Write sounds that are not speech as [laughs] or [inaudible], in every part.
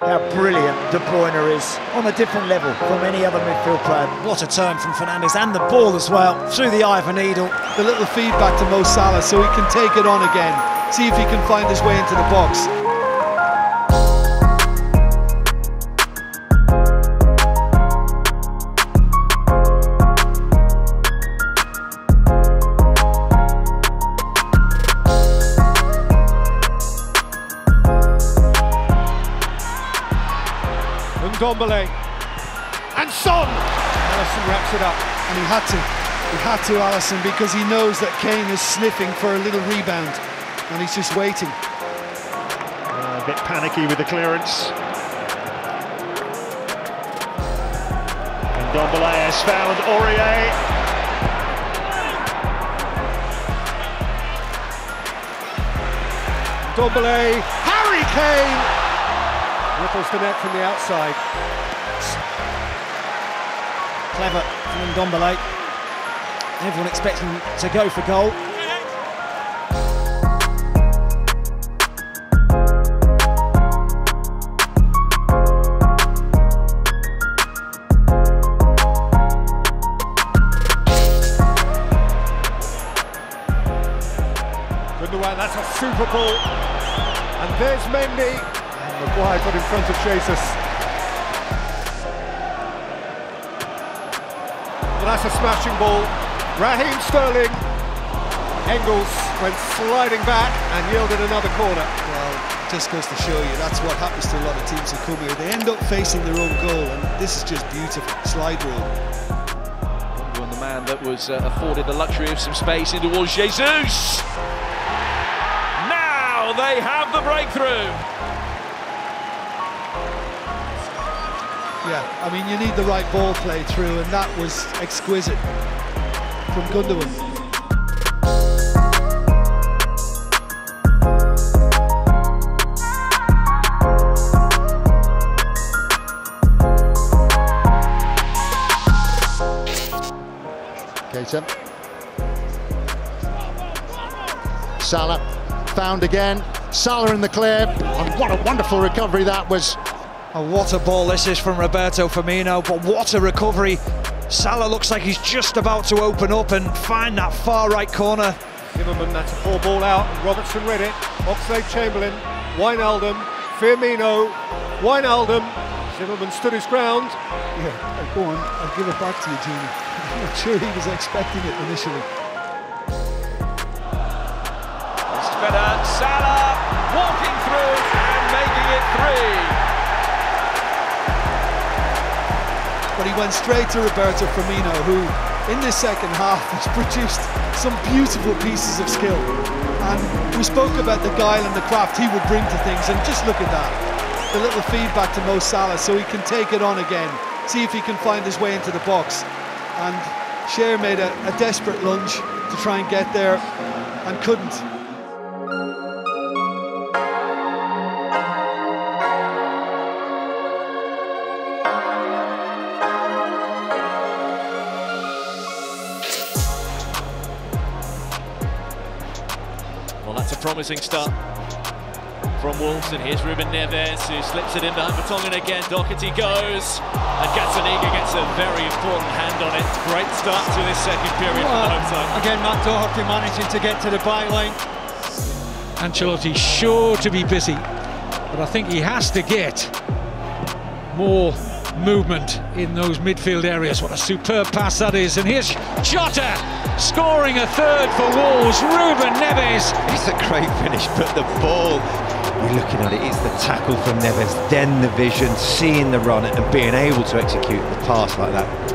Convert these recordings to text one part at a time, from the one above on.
how brilliant De Bruyne is on a different level from any other midfield player. What a turn from Fernandes and the ball as well through the eye of a needle. The little feedback to Mo Salah so he can take it on again, see if he can find his way into the box. Ndombele and Son. Alisson wraps it up. And he had to. He had to, Alisson, because he knows that Kane is sniffing for a little rebound. And he's just waiting. Uh, a bit panicky with the clearance. And Ndombele has found Aurier. Ndombele, Harry Kane Ripples the net from the outside. Clever from Ndombele. Everyone expecting to go for goal. Gundogan, that's a super ball. And there's Mendy. Maguire got in front of Jesus. Well, that's a smashing ball. Raheem Sterling. Engels went sliding back and yielded another corner. Well, just goes to show you that's what happens to a lot of teams who come here. They end up facing their own goal, and this is just beautiful. Slide rule. the man that was uh, afforded the luxury of some space in towards Jesus. Now they have the breakthrough. Yeah, I mean, you need the right ball play through, and that was exquisite from Gundogan. Keita. Salah found again. Salah in the clear. And what a wonderful recovery that was Oh, what a ball this is from Roberto Firmino, but what a recovery. Salah looks like he's just about to open up and find that far right corner. Zimmermann, that's a poor ball out. Robertson read it. Oxlade Chamberlain, Wijnaldum, Firmino, Wijnaldum. Zimmermann stood his ground. Yeah, go on, I'll give it back to you, Jimmy. [laughs] I'm not sure he was expecting it initially. It's better. Salah walking through and making it three. But he went straight to Roberto Firmino, who in this second half has produced some beautiful pieces of skill. And we spoke about the guile and the craft he would bring to things, and just look at that. The little feedback to Mo Salah so he can take it on again, see if he can find his way into the box. And Schär made a, a desperate lunge to try and get there and couldn't. Well, that's a promising start from Wolves, and here's Ruben Neves, who slips it in behind Vertonghen again. Doherty goes, and Gazzaniga gets a very important hand on it. Great start to this second period well, for the home side. Again, Matt Doherty managing to get to the byline. Ancelotti sure to be busy, but I think he has to get more movement in those midfield areas. What a superb pass that is. And here's Jota scoring a third for Wolves. Ruben Neves. It's a great finish, but the ball, you're looking at it, it's the tackle from Neves, then the vision, seeing the run and being able to execute the pass like that.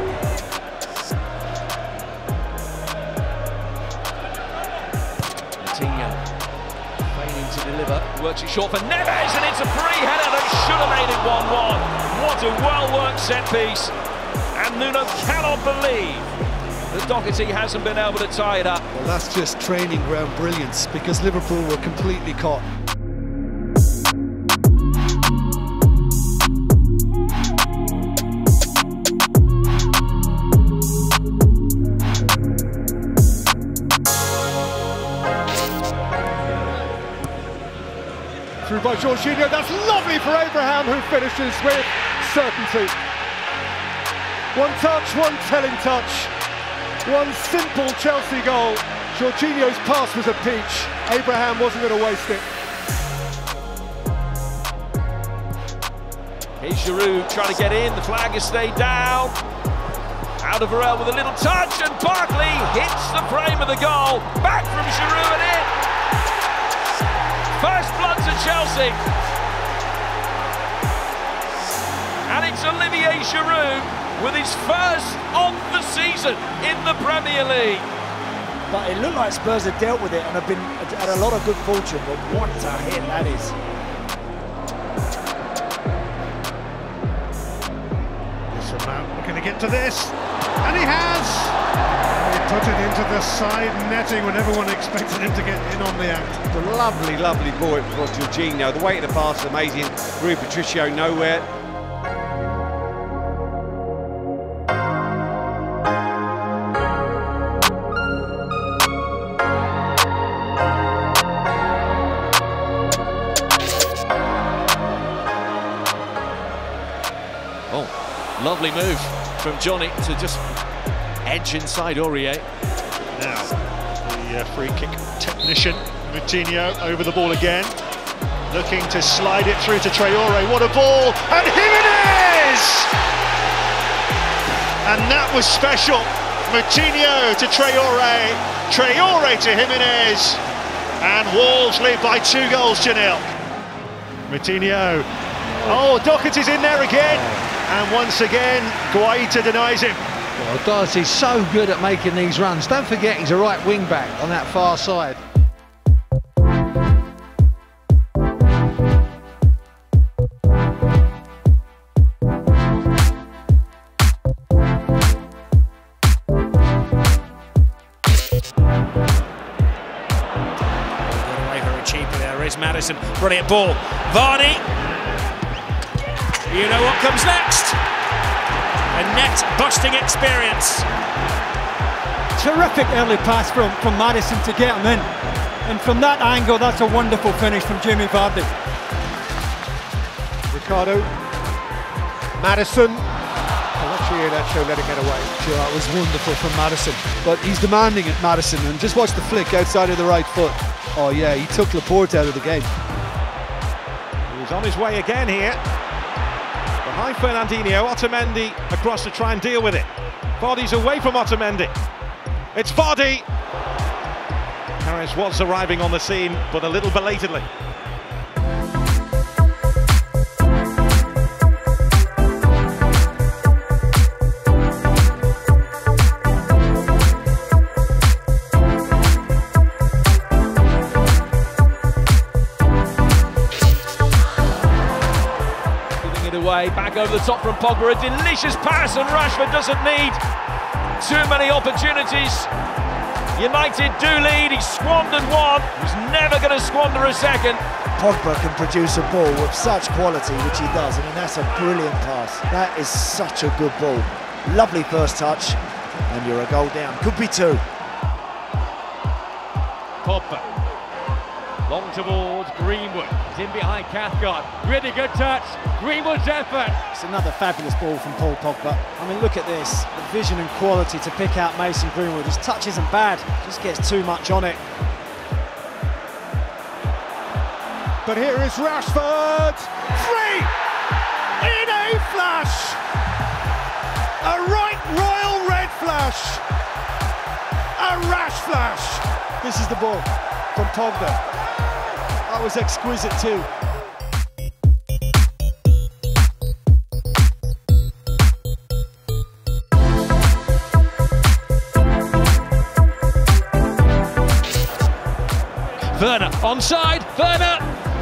To deliver, works it short for Neves, and it's a free header that should have made it 1-1. What a well-worked set piece. And Nuno cannot believe that Doherty hasn't been able to tie it up. Well, that's just training ground brilliance because Liverpool were completely caught. By Jorginho. That's lovely for Abraham, who finishes with certainty. One touch, one telling touch, one simple Chelsea goal. Jorginho's pass was a peach. Abraham wasn't going to waste it. Here's Giroud trying to get in, the flag has stayed down. Alderweireld with a little touch, and Barkley hits the frame of the goal. Back from Giroud and in. First blood to Chelsea. And it's Olivier Giroud with his first of the season in the Premier League. But it looked like Spurs had dealt with it and have been had a lot of good fortune. But what a hit that is! We're going to get to this, and he has! He put it into the side netting when everyone expected him to get in on the act. A lovely, lovely ball for Jorginho. The weight of the pass is amazing. Rui Patricio nowhere. Oh, lovely move from Jonny to just edge inside Aurier. Now, the uh, free kick technician, Moutinho, over the ball again. Looking to slide it through to Traore. What a ball! And Jimenez! And that was special. Moutinho to Traore. Traore to Jimenez. And Wolves lead by two goals to nil. Moutinho. Oh, Doherty's in there again. And once again, Guaita denies him. Well, Doherty's so good at making these runs. Don't forget he's a right wing back on that far side. is Maddison. Brilliant ball. Vardy. You know what comes next. A net busting experience. Terrific early pass from, from Maddison to get him in. And from that angle, that's a wonderful finish from Jamie Vardy. Ricardo, Maddison. Actually, Iheanacho let it get away. Sure, that was wonderful from Maddison. But he's demanding it, Maddison, and just watch the flick outside of the right foot. Oh yeah, he took Laporte out of the game. He's on his way again here. Behind Fernandinho, Otamendi across to try and deal with it. Vardy's away from Otamendi. It's Vardy. Harris was arriving on the scene, but a little belatedly. Back over the top from Pogba, a delicious pass, and Rashford doesn't need too many opportunities. United do lead, he squandered one, he's never going to squander a second. Pogba can produce a ball with such quality, which he does. I mean, that's a brilliant pass. That is such a good ball. Lovely first touch, and you're a goal down. Could be two. Pogba. Long towards Greenwood. He's in behind Cathcart. Really good touch. Greenwood's effort. It's another fabulous ball from Paul Pogba. I mean, look at this. The vision and quality to pick out Mason Greenwood. His touch isn't bad, just gets too much on it. But here is Rashford. Free! In a flash! A right royal red flash! A rash flash! This is the ball from Pogba. That was exquisite too. Werner onside. Werner.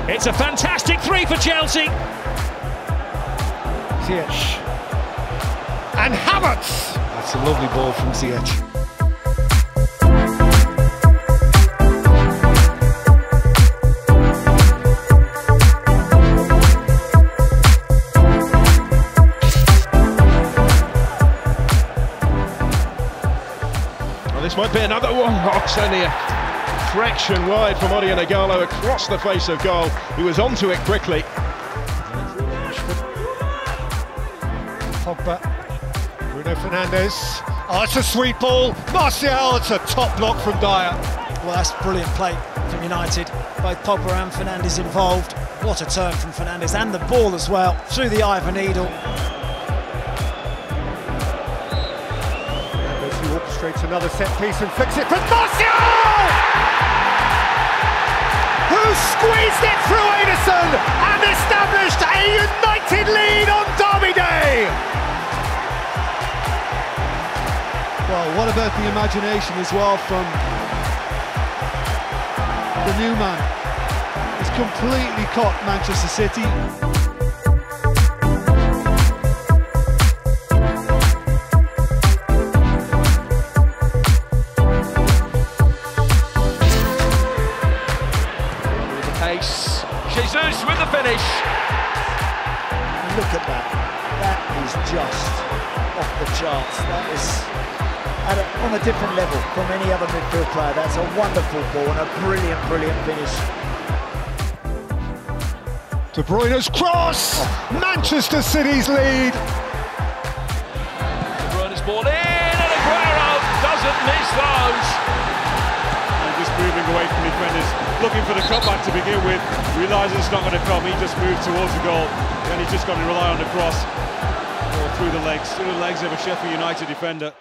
It's a fantastic three for Chelsea. Ziyech. And Havertz! That's a lovely ball from Ziyech. This might be another one. Oxenia fraction wide from Odion Ighalo across the face of goal. He was onto it quickly. Pogba, Bruno Fernandes. Oh, it's a sweet ball. Martial, it's a top block from Dier. Well, that's brilliant play from United. Both Pogba and Fernandes involved. What a turn from Fernandes and the ball as well through the eye of a needle. Orchestrates another set piece and flicks it for Martial! Who squeezed it through Ederson and established a United lead on Derby Day! Well, what about the imagination as well from the new man? He's completely caught Manchester City. Just off the charts. That is at a, on a different level from any other midfield player. That's a wonderful ball and a brilliant, brilliant finish. De Bruyne's cross! Manchester City's lead! De Bruyne's ball in and Aguero doesn't miss those. And just moving away from defenders, looking for the cutback to begin with, realises it's not going to come, he just moved towards the goal, then he's just got to rely on the cross through the legs, through the legs of a Sheffield United defender.